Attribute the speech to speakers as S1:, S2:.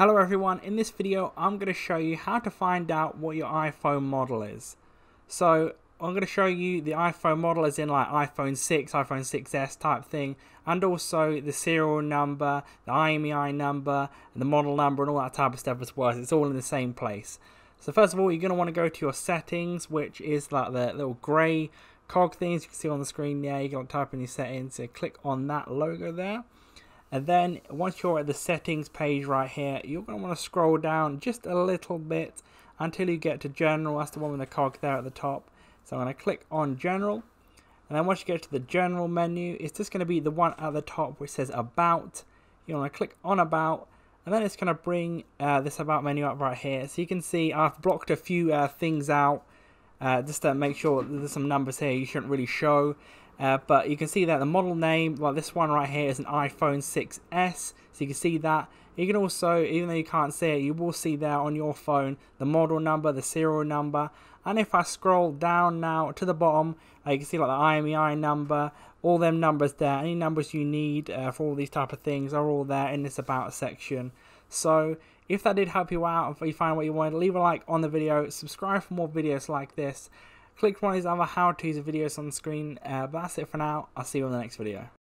S1: Hello everyone, in this video I'm going to show you how to find out what your iPhone model is. So I'm going to show you the iPhone model as in like iPhone 6, iPhone 6s type thing and also the serial number, the IMEI number, and the model number and all that type of stuff as well. It's all in the same place. So first of all you're going to want to go to your settings which is like the little grey cog things you can see on the screen there. You're going to type in your settings, so click on that logo there and then once you're at the settings page right here you're going to want to scroll down just a little bit until you get to general. That's the one with the cog there at the top. So I'm going to click on general. And then once you get to the general menu it's just going to be the one at the top which says about. You want to click on about. And then it's going to bring uh, this about menu up right here. So you can see I've blocked a few uh, things out uh, just to make sure there's some numbers here you shouldn't really show uh, but you can see that the model name, like this one right here, is an iPhone 6s. So you can see that. You can also, even though you can't see it, you will see there on your phone the model number, the serial number. And if I scroll down now to the bottom, uh, you can see like the IMEI number, all them numbers there. Any numbers you need uh, for all these type of things are all there in this about section. So if that did help you out, if you find what you wanted, leave a like on the video, subscribe for more videos like this. Click one of these other how-tos videos on screen. Uh, but that's it for now. I'll see you on the next video.